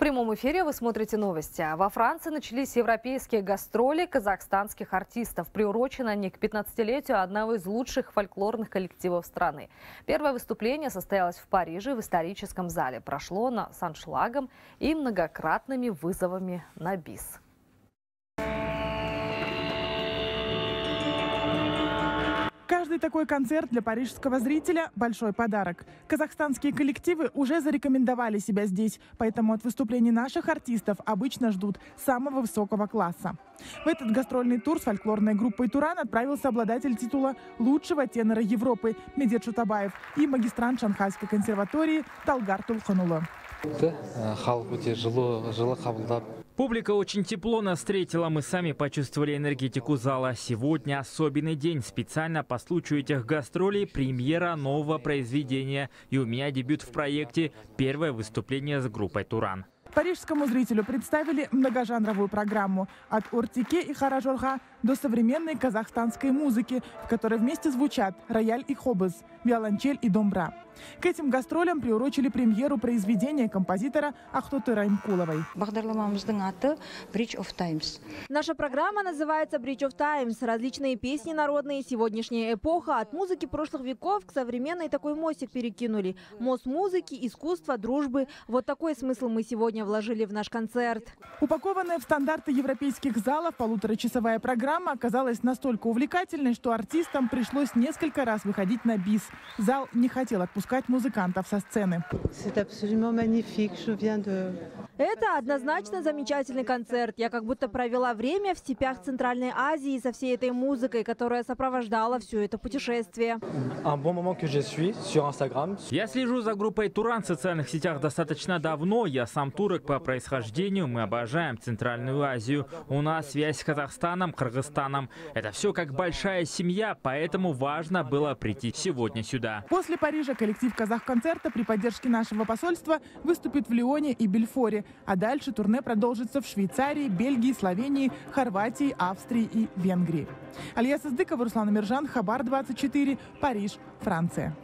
прямом эфире вы смотрите новости. Во Франции начались европейские гастроли казахстанских артистов. Приурочены они к 15-летию одного из лучших фольклорных коллективов страны. Первое выступление состоялось в Париже в историческом зале. Прошло на с аншлагом и многократными вызовами на бис. Каждый такой концерт для парижского зрителя – большой подарок. Казахстанские коллективы уже зарекомендовали себя здесь, поэтому от выступлений наших артистов обычно ждут самого высокого класса. В этот гастрольный тур с фольклорной группой «Туран» отправился обладатель титула лучшего тенора Европы Медет Шутабаев и магистрант Шанхайской консерватории Талгар Публика очень тепло нас встретила. Мы сами почувствовали энергетику зала. Сегодня особенный день. Специально по случаю этих гастролей премьера нового произведения. И у меня дебют в проекте. Первое выступление с группой «Туран». Парижскому зрителю представили многожанровую программу от Ортике и Харажорга до современной казахстанской музыки, в которой вместе звучат рояль и хобыз, виолончель и домбра. К этим гастролям приурочили премьеру произведения композитора Ахтоты Раймкуловой. Bridge of Times. Наша программа называется Bridge of Times. Различные песни народные, сегодняшняя эпоха. От музыки прошлых веков к современной такой мостик перекинули. Мост музыки, искусства, дружбы. Вот такой смысл мы сегодня вложили в наш концерт. Упакованная в стандарты европейских залов полуторачасовая программа оказалась настолько увлекательной, что артистам пришлось несколько раз выходить на бис. Зал не хотел отпускать музыкантов со сцены. Это однозначно замечательный концерт. Я как будто провела время в степях Центральной Азии со всей этой музыкой, которая сопровождала все это путешествие. Я слежу за группой Туран в социальных сетях достаточно давно. Я сам турок по происхождению. Мы обожаем Центральную Азию. У нас связь с Казахстаном, Кыргызстаном. Это все как большая семья, поэтому важно было прийти сегодня сюда. После Парижа коллектив казах-концерта при поддержке нашего посольства выступит в Лионе и Бельфоре. А дальше турне продолжится в Швейцарии, Бельгии, Словении, Хорватии, Австрии и Венгрии. Алия Сыздыкова, Руслан Миржан, Хабар 24, Париж, Франция.